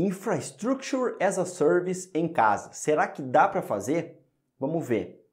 Infrastructure as a Service em casa. Será que dá para fazer? Vamos ver.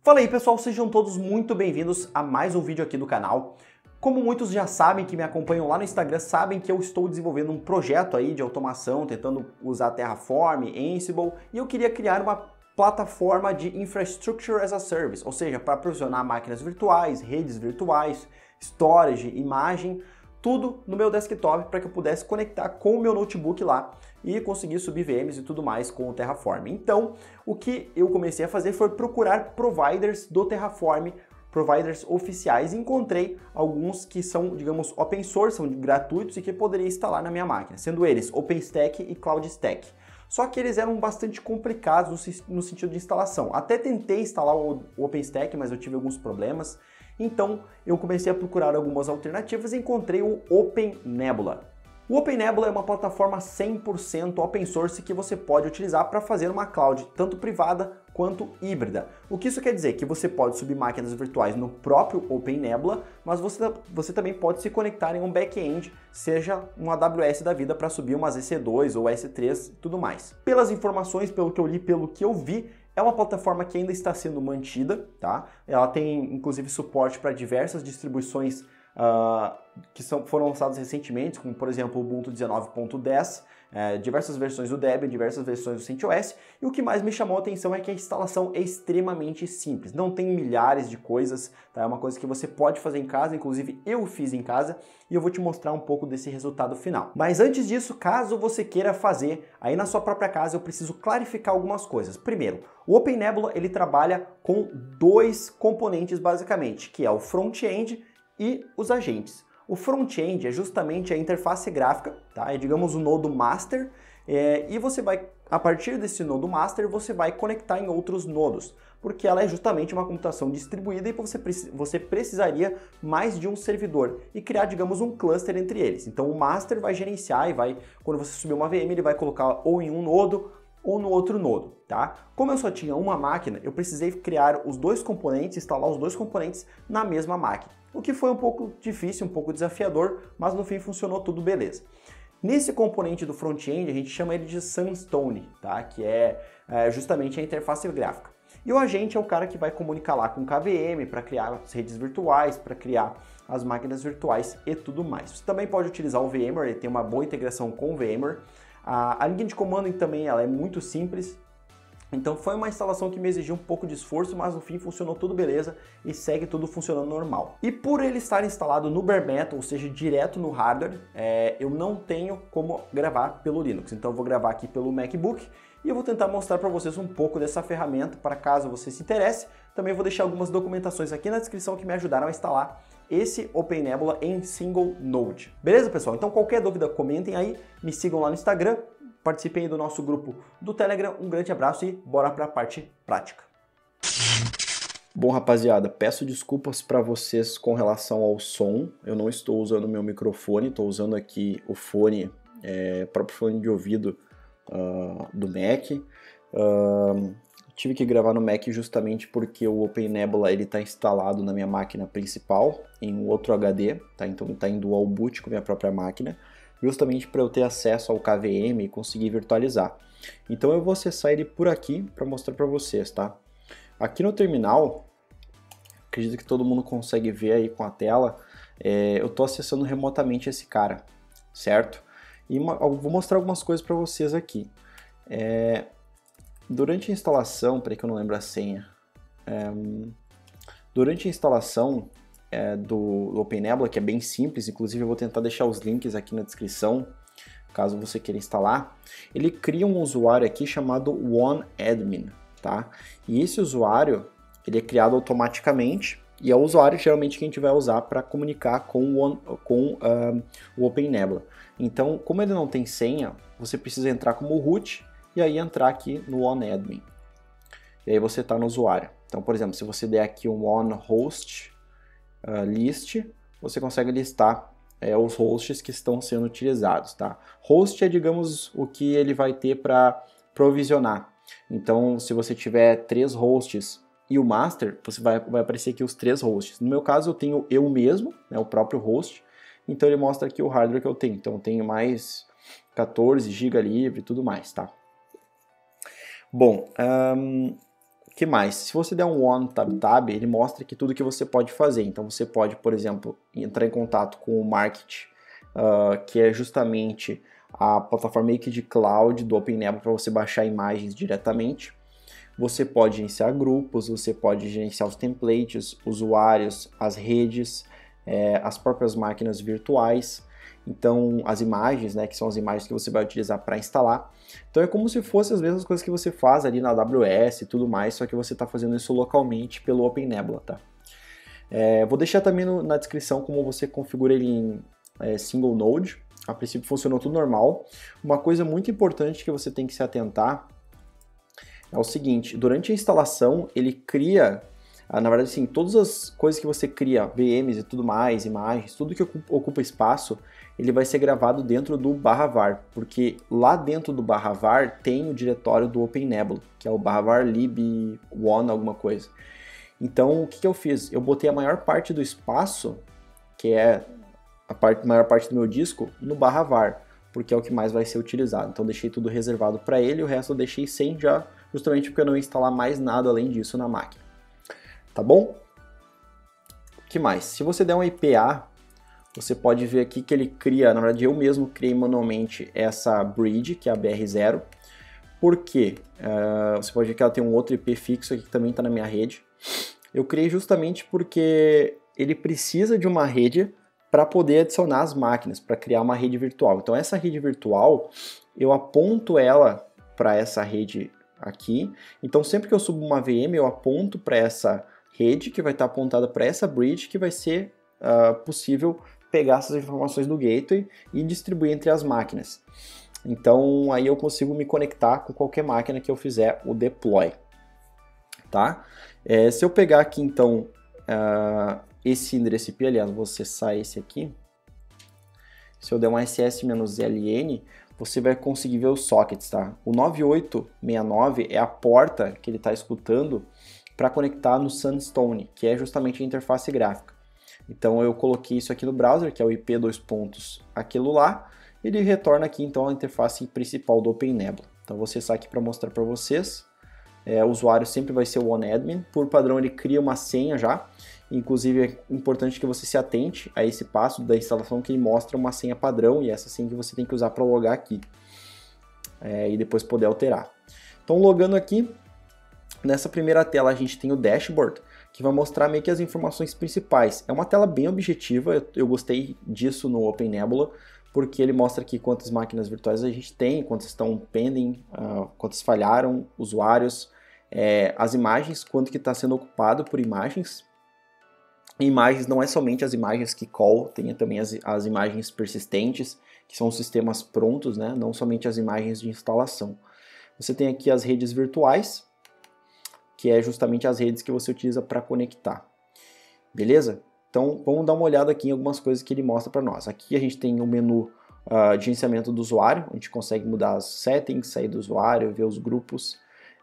Fala aí pessoal, sejam todos muito bem-vindos a mais um vídeo aqui do canal. Como muitos já sabem que me acompanham lá no Instagram, sabem que eu estou desenvolvendo um projeto aí de automação, tentando usar Terraform, Ansible, e eu queria criar uma plataforma de Infrastructure as a Service, ou seja, para provisionar máquinas virtuais, redes virtuais, storage, imagem, tudo no meu desktop para que eu pudesse conectar com o meu notebook lá e conseguir subir VMs e tudo mais com o Terraform. Então, o que eu comecei a fazer foi procurar providers do Terraform providers oficiais encontrei alguns que são, digamos, open source, são gratuitos e que poderia instalar na minha máquina, sendo eles OpenStack e CloudStack. Só que eles eram bastante complicados no sentido de instalação. Até tentei instalar o OpenStack, mas eu tive alguns problemas. Então eu comecei a procurar algumas alternativas e encontrei o OpenNebula. O OpenNebula é uma plataforma 100% open source que você pode utilizar para fazer uma cloud tanto privada quanto híbrida. O que isso quer dizer? Que você pode subir máquinas virtuais no próprio OpenNebula, mas você, você também pode se conectar em um back-end, seja um AWS da vida para subir umas EC2 ou S3 e tudo mais. Pelas informações, pelo que eu li, pelo que eu vi, é uma plataforma que ainda está sendo mantida, tá? Ela tem inclusive suporte para diversas distribuições uh, que são, foram lançados recentemente, como por exemplo o Ubuntu 19.10, é, diversas versões do Debian, diversas versões do CentOS, e o que mais me chamou a atenção é que a instalação é extremamente simples, não tem milhares de coisas, tá? é uma coisa que você pode fazer em casa, inclusive eu fiz em casa, e eu vou te mostrar um pouco desse resultado final. Mas antes disso, caso você queira fazer aí na sua própria casa, eu preciso clarificar algumas coisas. Primeiro, o OpenNebula ele trabalha com dois componentes basicamente, que é o front-end e os agentes. O front-end é justamente a interface gráfica, tá? é digamos o nodo master, é, e você vai, a partir desse nodo master, você vai conectar em outros nodos, porque ela é justamente uma computação distribuída e você, você precisaria mais de um servidor e criar, digamos, um cluster entre eles. Então o master vai gerenciar e vai, quando você subir uma VM, ele vai colocar ou em um nodo ou no outro nodo, tá? Como eu só tinha uma máquina, eu precisei criar os dois componentes, instalar os dois componentes na mesma máquina, o que foi um pouco difícil, um pouco desafiador, mas no fim funcionou tudo beleza. Nesse componente do front-end, a gente chama ele de Sunstone, tá? que é, é justamente a interface gráfica. E o agente é o cara que vai comunicar lá com o KVM para criar as redes virtuais, para criar as máquinas virtuais e tudo mais. Você também pode utilizar o VMware, ele tem uma boa integração com o VMware. A, a linha de comando também ela é muito simples, então foi uma instalação que me exigiu um pouco de esforço, mas no fim funcionou tudo beleza e segue tudo funcionando normal. E por ele estar instalado no bare metal, ou seja, direto no hardware, é, eu não tenho como gravar pelo Linux. Então eu vou gravar aqui pelo MacBook e eu vou tentar mostrar para vocês um pouco dessa ferramenta para caso você se interesse. Também vou deixar algumas documentações aqui na descrição que me ajudaram a instalar esse OpenNebula em single node. Beleza, pessoal? Então qualquer dúvida comentem aí, me sigam lá no Instagram, participem do nosso grupo do Telegram. Um grande abraço e bora para a parte prática. Bom, rapaziada, peço desculpas para vocês com relação ao som. Eu não estou usando meu microfone, estou usando aqui o fone, é, próprio fone de ouvido uh, do Mac. Uh, tive que gravar no Mac justamente porque o OpenNebula ele está instalado na minha máquina principal em um outro HD, tá? Então está em dual boot com minha própria máquina, justamente para eu ter acesso ao KVM e conseguir virtualizar. Então eu vou acessar ele por aqui para mostrar para vocês, tá? Aqui no terminal, acredito que todo mundo consegue ver aí com a tela, é, eu estou acessando remotamente esse cara, certo? E uma, vou mostrar algumas coisas para vocês aqui. É, Durante a instalação, peraí que eu não lembro a senha. É, durante a instalação é, do, do OpenNebula, que é bem simples, inclusive eu vou tentar deixar os links aqui na descrição, caso você queira instalar, ele cria um usuário aqui chamado OneAdmin, tá? E esse usuário, ele é criado automaticamente e é o usuário geralmente que a gente vai usar para comunicar com, o, com uh, o OpenNebula. Então, como ele não tem senha, você precisa entrar como root e aí entrar aqui no OneAdmin. E aí você está no usuário. Então, por exemplo, se você der aqui um OneHost uh, list, você consegue listar é, os hosts que estão sendo utilizados. Tá? Host é, digamos, o que ele vai ter para provisionar. Então, se você tiver três hosts e o master, você vai, vai aparecer aqui os três hosts. No meu caso, eu tenho eu mesmo, né, o próprio host, então ele mostra aqui o hardware que eu tenho. Então eu tenho mais 14 GB livre e tudo mais, tá? Bom, que mais? Se você der um on tab tab, ele mostra aqui tudo que você pode fazer. Então você pode, por exemplo, entrar em contato com o Market, uh, que é justamente a plataforma meio que de cloud do OpenNebula para você baixar imagens diretamente. Você pode gerenciar grupos, você pode gerenciar os templates, usuários, as redes, é, as próprias máquinas virtuais. Então, as imagens, né, que são as imagens que você vai utilizar para instalar. Então, é como se fossem as mesmas coisas que você faz ali na AWS e tudo mais, só que você está fazendo isso localmente pelo OpenNebula, tá? É, vou deixar também no, na descrição como você configura ele em é, single node. A princípio funcionou tudo normal. Uma coisa muito importante que você tem que se atentar é o seguinte: durante a instalação, ele cria, ah, na verdade, sim, todas as coisas que você cria, VMs e tudo mais, imagens, tudo que ocupa espaço, ele vai ser gravado dentro do barra var, porque lá dentro do barra var tem o diretório do OpenNebula, que é o barra var lib one alguma coisa. Então, o que, que eu fiz? Eu botei a maior parte do espaço, que é a parte, maior parte do meu disco no barra var, porque é o que mais vai ser utilizado. Então deixei tudo reservado para ele o resto eu deixei sem já, justamente porque eu não ia instalar mais nada além disso na máquina. Tá bom? Que mais? Se você der um IPA, você pode ver aqui que ele cria, na verdade eu mesmo criei manualmente essa bridge, que é a BR0. Por quê? Uh, você pode ver que ela tem um outro IP fixo aqui que também está na minha rede. Eu criei justamente porque ele precisa de uma rede para poder adicionar as máquinas, para criar uma rede virtual. Então essa rede virtual, eu aponto ela para essa rede aqui. Então sempre que eu subo uma VM, eu aponto para essa rede que vai estar apontada para essa bridge que vai ser uh, possível pegar essas informações do gateway e distribuir entre as máquinas. Então aí eu consigo me conectar com qualquer máquina que eu fizer o deploy, tá? É, se eu pegar aqui então uh, esse endereço IP, aliás, vou acessar esse aqui. Se eu der um ss-ln, você vai conseguir ver os sockets, tá? O 9869 é a porta que ele está escutando para conectar no Sunstone, que é justamente a interface gráfica. Então eu coloquei isso aqui no browser, que é o IP dois pontos aquilo lá, ele retorna aqui então a interface principal do OpenNebula. Então vou acessar aqui para mostrar para vocês. É, o usuário sempre vai ser o OneAdmin, por padrão ele cria uma senha já, Inclusive é importante que você se atente a esse passo da instalação que ele mostra uma senha padrão e essa senha que você tem que usar para logar aqui é, e depois poder alterar. Então logando aqui, nessa primeira tela a gente tem o dashboard que vai mostrar meio que as informações principais. É uma tela bem objetiva, eu, eu gostei disso no OpenNebula, porque ele mostra aqui quantas máquinas virtuais a gente tem, quantas estão pending, uh, quantas falharam, usuários, é, as imagens, quanto que está sendo ocupado por imagens, imagens não é somente as imagens que call, tem também as, as imagens persistentes, que são os sistemas prontos, né? não somente as imagens de instalação. Você tem aqui as redes virtuais, que é justamente as redes que você utiliza para conectar. Beleza? Então vamos dar uma olhada aqui em algumas coisas que ele mostra para nós. Aqui a gente tem o um menu uh, de gerenciamento do usuário, a gente consegue mudar as settings, sair do usuário, ver os grupos.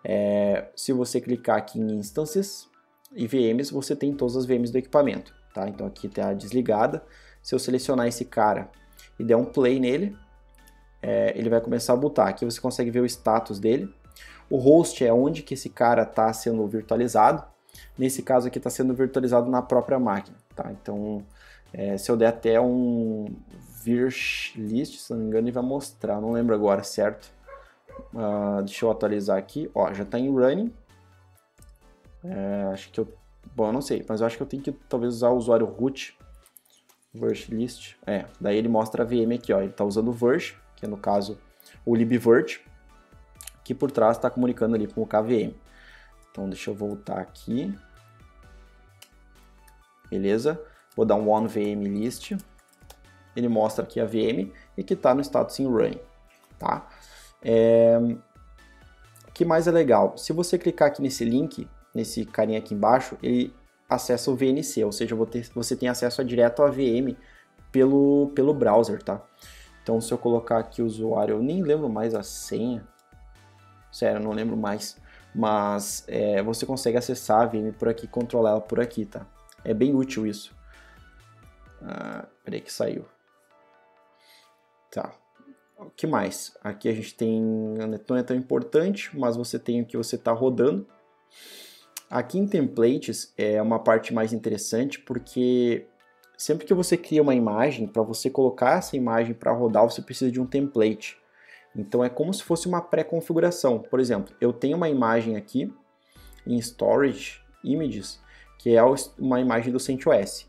É, se você clicar aqui em instances, e VMs, você tem todas as VMs do equipamento, tá? Então aqui está desligada. Se eu selecionar esse cara e der um play nele, é, ele vai começar a botar. Aqui você consegue ver o status dele. O host é onde que esse cara está sendo virtualizado. Nesse caso aqui está sendo virtualizado na própria máquina, tá? Então, é, se eu der até um virsh list, se não me engano, ele vai mostrar, não lembro agora, certo? Uh, deixa eu atualizar aqui, ó, já está em running, é, acho que eu. Bom, eu não sei, mas eu acho que eu tenho que talvez usar o usuário root verse list. É, daí ele mostra a VM aqui, ó. Ele está usando o verse, que é no caso o libvirt, que por trás está comunicando ali com o KVM. Então deixa eu voltar aqui. Beleza? Vou dar um on VM list. Ele mostra aqui a VM e que está no status in running, tá? É... O que mais é legal? Se você clicar aqui nesse link, nesse carinha aqui embaixo, ele acessa o VNC, ou seja, você tem acesso direto à VM pelo, pelo browser, tá? Então, se eu colocar aqui o usuário, eu nem lembro mais a senha, sério, não lembro mais, mas é, você consegue acessar a VM por aqui, controlar ela por aqui, tá? É bem útil isso. Ah, peraí que saiu. Tá. O que mais? Aqui a gente tem, não é tão importante, mas você tem o que você está rodando. Aqui em templates é uma parte mais interessante porque sempre que você cria uma imagem, para você colocar essa imagem para rodar, você precisa de um template. Então é como se fosse uma pré-configuração. Por exemplo, eu tenho uma imagem aqui em Storage Images, que é uma imagem do CentOS.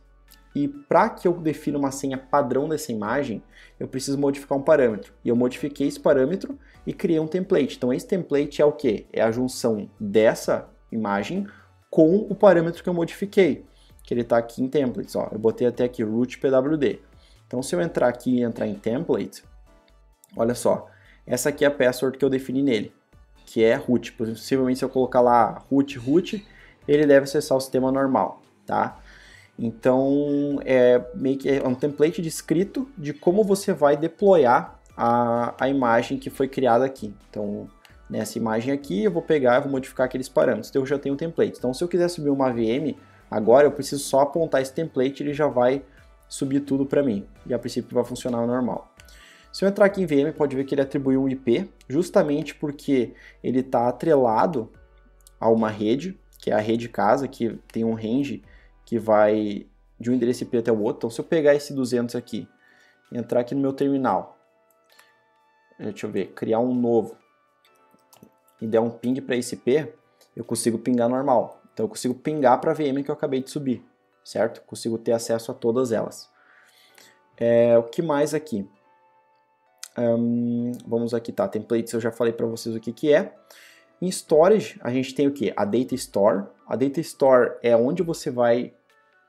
E para que eu defina uma senha padrão dessa imagem, eu preciso modificar um parâmetro. E eu modifiquei esse parâmetro e criei um template. Então esse template é o que? É a junção dessa imagem com o parâmetro que eu modifiquei, que ele está aqui em templates. Ó. Eu botei até aqui root pwd. Então se eu entrar aqui e entrar em template, olha só, essa aqui é a password que eu defini nele, que é root. Possivelmente se eu colocar lá root root, ele deve acessar o sistema normal, tá? Então é meio que é um template descrito de como você vai deployar a, a imagem que foi criada aqui. Então nessa imagem aqui eu vou pegar e vou modificar aqueles parâmetros. Então eu já tenho um template. Então se eu quiser subir uma VM, agora eu preciso só apontar esse template ele já vai subir tudo para mim. E a princípio vai funcionar normal. Se eu entrar aqui em VM, pode ver que ele atribuiu um IP, justamente porque ele está atrelado a uma rede, que é a rede casa, que tem um range que vai de um endereço IP até o outro. Então, se eu pegar esse 200 aqui, entrar aqui no meu terminal, deixa eu ver, criar um novo e der um ping para esse IP, eu consigo pingar normal. Então, eu consigo pingar para a VM que eu acabei de subir, certo? Consigo ter acesso a todas elas. É, o que mais aqui? Um, vamos aqui, tá? Templates eu já falei para vocês o que, que é. Em storage, a gente tem o que? A data store. A data store é onde você vai.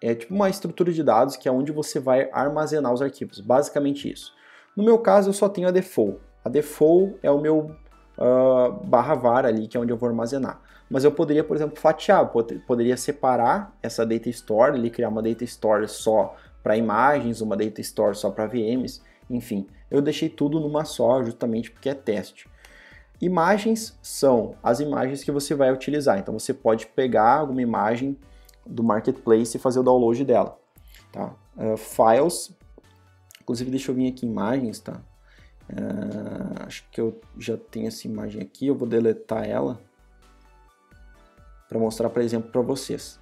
É tipo uma estrutura de dados que é onde você vai armazenar os arquivos. Basicamente isso. No meu caso, eu só tenho a default. A default é o meu uh, barra var ali, que é onde eu vou armazenar. Mas eu poderia, por exemplo, fatiar. Poderia separar essa data store, ali, criar uma data store só para imagens, uma data store só para VMs, enfim. Eu deixei tudo numa só, justamente porque é teste. Imagens são as imagens que você vai utilizar. Então você pode pegar alguma imagem do marketplace e fazer o download dela. Tá? Uh, files, inclusive deixa eu vir aqui imagens, tá? Uh, acho que eu já tenho essa imagem aqui, eu vou deletar ela para mostrar, por exemplo, para vocês.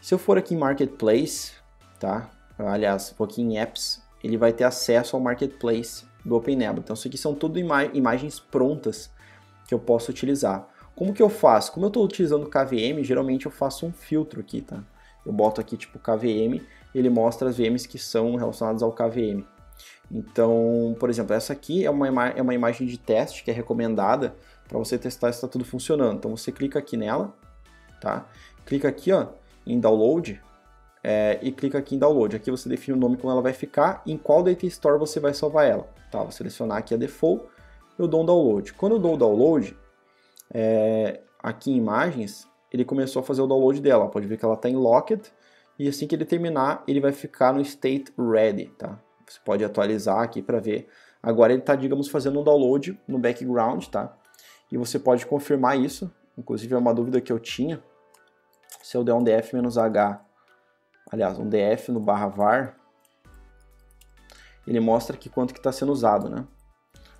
Se eu for aqui em marketplace, tá? Aliás, vou aqui em apps, ele vai ter acesso ao marketplace do OpenNebula. Então, isso aqui são tudo ima imagens prontas que eu posso utilizar. Como que eu faço? Como eu estou utilizando KVM, geralmente eu faço um filtro aqui, tá? Eu boto aqui tipo KVM, ele mostra as VMs que são relacionadas ao KVM. Então, por exemplo, essa aqui é uma, é uma imagem de teste que é recomendada para você testar se está tudo funcionando. Então você clica aqui nela, tá? Clica aqui ó, em download, é, e clica aqui em download. Aqui você define o nome como ela vai ficar e em qual data store você vai salvar ela. Tá, vou selecionar aqui a default, eu dou um download. Quando eu dou o download, é, aqui em imagens, ele começou a fazer o download dela. Pode ver que ela está em locked e assim que ele terminar, ele vai ficar no state ready, tá? Você pode atualizar aqui para ver. Agora ele está, digamos, fazendo um download no background, tá? E você pode confirmar isso. Inclusive é uma dúvida que eu tinha. Se eu der um df-h aliás, um df no barra var, ele mostra aqui quanto que está sendo usado, né?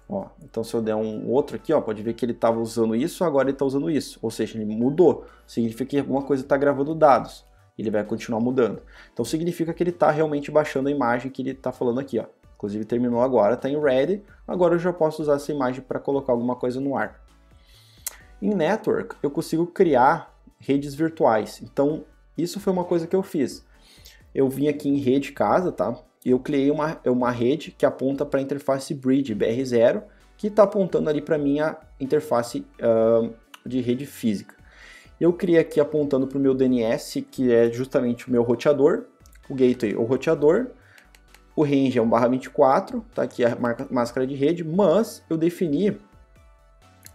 Ó, então se eu der um outro aqui, ó, pode ver que ele estava usando isso, agora ele está usando isso. Ou seja, ele mudou. Significa que alguma coisa está gravando dados. Ele vai continuar mudando. Então significa que ele está realmente baixando a imagem que ele está falando aqui, ó. Inclusive terminou agora, está em ready. Agora eu já posso usar essa imagem para colocar alguma coisa no ar. Em network, eu consigo criar redes virtuais. Então isso foi uma coisa que eu fiz eu vim aqui em rede casa, tá? Eu criei uma, uma rede que aponta para a interface bridge BR0, que está apontando ali para minha interface uh, de rede física. Eu criei aqui apontando para o meu DNS, que é justamente o meu roteador, o gateway, o roteador, o range é um barra 24, tá aqui a marca, máscara de rede, mas eu defini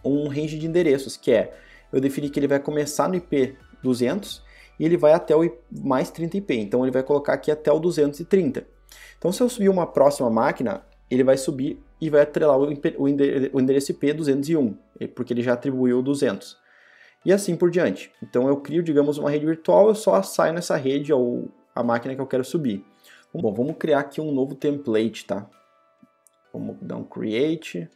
um range de endereços, que é, eu defini que ele vai começar no IP 200 e ele vai até o mais 30IP, então ele vai colocar aqui até o 230. Então se eu subir uma próxima máquina, ele vai subir e vai atrelar o endereço IP 201, porque ele já atribuiu o 200. e assim por diante. Então eu crio, digamos, uma rede virtual, eu só assigno essa rede ou a máquina que eu quero subir. Bom, vamos criar aqui um novo template, tá? Vamos dar um create.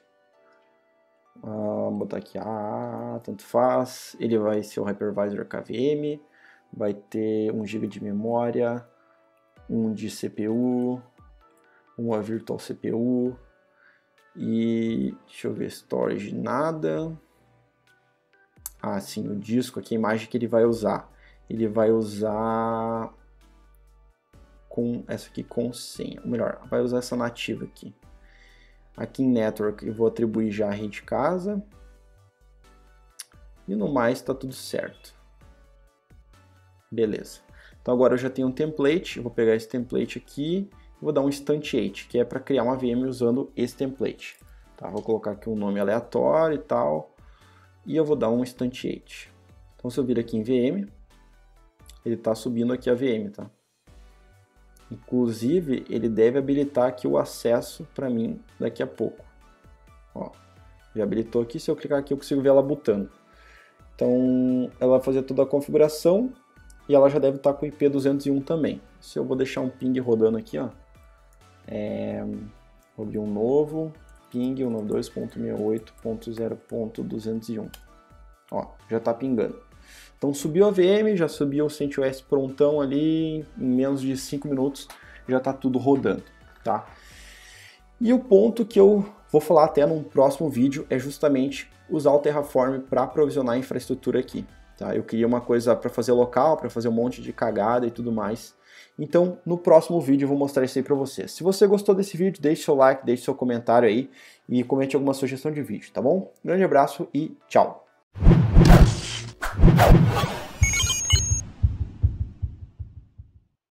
Ah, botar aqui ah, tanto faz. Ele vai ser o hypervisor KVM. Vai ter 1 GB de memória, um de CPU, uma virtual CPU e deixa eu ver storage nada. Ah, sim, o disco aqui, a imagem que ele vai usar. Ele vai usar com essa aqui com senha, ou melhor, vai usar essa nativa aqui. Aqui em Network eu vou atribuir já a rede casa. E no mais está tudo certo. Beleza. Então agora eu já tenho um template, eu vou pegar esse template aqui vou dar um instantiate, que é para criar uma VM usando esse template. Tá, vou colocar aqui um nome aleatório e tal, e eu vou dar um instantiate. Então se eu vir aqui em VM, ele está subindo aqui a VM, tá? Inclusive, ele deve habilitar aqui o acesso para mim daqui a pouco. Ó, já habilitou aqui, se eu clicar aqui eu consigo ver ela botando. Então, ela vai fazer toda a configuração e ela já deve estar com o IP 201 também. Se eu vou deixar um ping rodando aqui, ó, é, vou abrir um novo, ping 192.68.0.201. Ó, já está pingando. Então subiu a VM, já subiu o CentOS prontão ali, em menos de 5 minutos já está tudo rodando, tá? E o ponto que eu vou falar até num próximo vídeo é justamente usar o Terraform para provisionar a infraestrutura aqui. Tá? Eu queria uma coisa para fazer local, para fazer um monte de cagada e tudo mais. Então, no próximo vídeo eu vou mostrar isso aí para você. Se você gostou desse vídeo, deixe seu like, deixe seu comentário aí e comente alguma sugestão de vídeo, tá bom? grande abraço e tchau!